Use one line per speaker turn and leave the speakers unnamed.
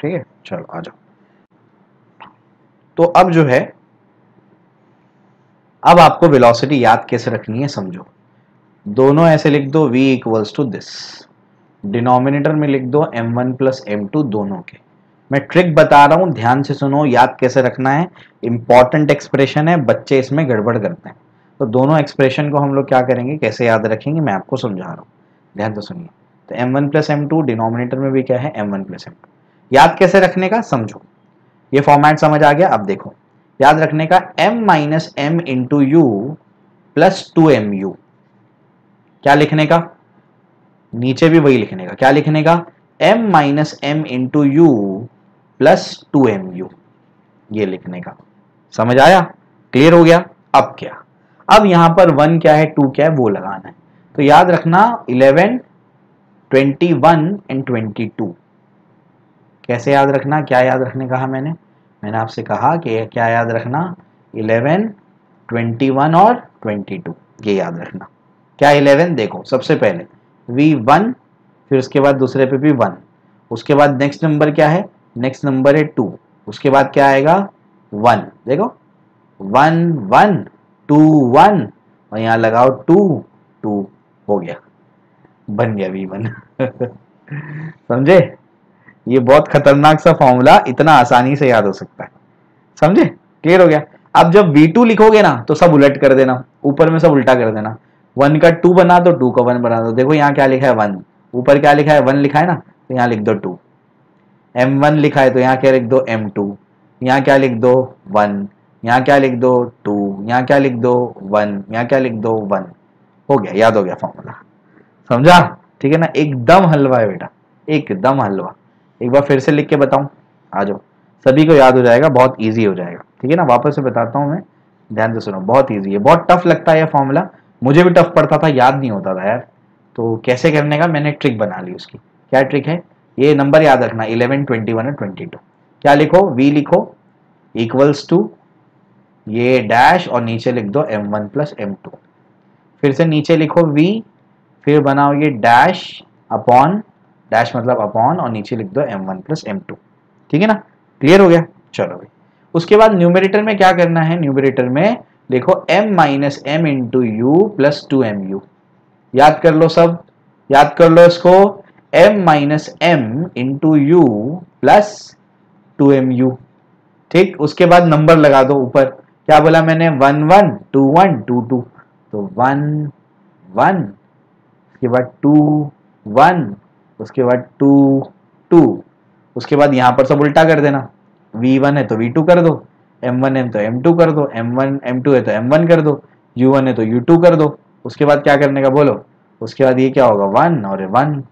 ठीक है? चलो, आ जाओ। तो अब जो है, अब आपको वेलोसिटी याद कैसे रखनी है समझो। दोनों ऐसे लिख दो, v equals to this denominator में लिख दो m1 वन प्लस एम दोनों के। मैं ट्रिक बता रहा हूँ, ध्यान से सुनो, याद कैसे रखना है। इंपॉर्टेंट एक्सप्रेशन है, बच्चे इसमें गड़बड़ करते हैं। तो दोनों एक्सप्रेशन को हम लोग क्या करेंगे, कैसे याद रखेंगे, मैं आपको समझा रहा हूँ। ध्यान से सुनिए। तो M one plus M denominator में भी क्या है M one plus M two याद कैसे रखने का? समझो। ये फॉर्मेट समझ आ गया, अब देखो। याद रखने का m minus M into U plus two M U क्या लिखने का? नीचे भी वही लिखने का। क्या लिखने का? m minus M into U plus two M U ये लिखने का। समझ आया? क्लियर हो गया? अब क्या? अब यहाँ पर वन क्या है टू क्या है, वो लगाना है। तो याद रखना eleven twenty one and twenty two कैसे याद रखना, क्या याद रखने कहा मैंने? मैंने आपसे कहा कि क्या याद रखना? इलेवन, ट्वेंटी वन और ट्वेंटी टू। ये याद रखना। क्या इलेवन? देखो, सबसे पहले, वी वन, फिर उसके बाद दूसरे पे भी वन। उसके बाद नेक्स्ट नंबर क्या है? नेक्स्ट नंबर है टू। उसके बाद क्या आएगा? वन। देखो, वन वन, टू, वन। और यहाँ लगाओ टू टू हो गया। बन गया वी वन। समझे? ये बहुत खतरनाक सा फॉर्मूला इतना आसानी से याद हो सकता है। समझे? क्लियर हो गया? अब जब V2 लिखोगे ना तो सब उलट कर देना। ऊपर में सब उल्टा कर देना। वन का टू बना दो टू का वन बना दो। देखो यहाँ क्या लिखा है वन ऊपर क्या लिखा है वन लिखा है ना तो यहाँ लिख दो टू एम वन लिखा है तो यहाँ क्या लिख दो एम टू यहाँ क्या लिख दो वन यहाँ क्या लिख दो टू यहाँ क्या लिख दो वन यहाँ क्या लिख दो वन हो गया, याद हो गया फॉर्मूला समझा? ठीक है ना? एकदम हलवा है बेटा। एकदम हलवा। एक बार फिर से लिख के बताऊँ? आ जाओ। सभी को याद हो जाएगा, बहुत इजी हो जाएगा। ठीक है ना? वापस से बताता हूँ मैं। ध्यान से सुनो, बहुत इजी है। बहुत टफ लगता है यह फॉर्मूला मुझे भी टफ पड़ता था, याद नहीं होता था यार। तो कैसे करने का? मैंने ट्रिक बना ली उसकी। क्या ट्रिक है? ये नंबर याद रखना इलेवन ट्वेंटी वन और ट्वेंटी टू क्या लिखो? वी लिखो। इक्वल्स टू ये डैश और नीचे लिख दो M one plus M two फिर से नीचे लिखो वी फिर बनाओ ये डैश अपॉन डैश मतलब अपॉन और नीचे लिख दो M one plus M two ठीक है ना? क्लियर हो गया? चलो भाई। उसके बाद न्यूमरेटर में क्या करना है? न्यूमरेटर में देखो m minus M into U plus two M U याद कर लो सब। याद कर लो इसको। M minus M into U plus two M U ठीक? उसके बाद नंबर लगा दो ऊपर। क्या बोला मैंने? One one two one two two तो वन वन उसके बाद टू वन उसके बाद टू टू उसके बाद यहाँ पर सब उल्टा कर देना। वी वन है तो वी टू कर दो। एम वन है तो एम टू कर दो। एम वन एम टू है तो एम वन कर दो। यू वन है तो यू टू कर दो। उसके बाद क्या करने का बोलो? उसके बाद ये क्या होगा? वन और वन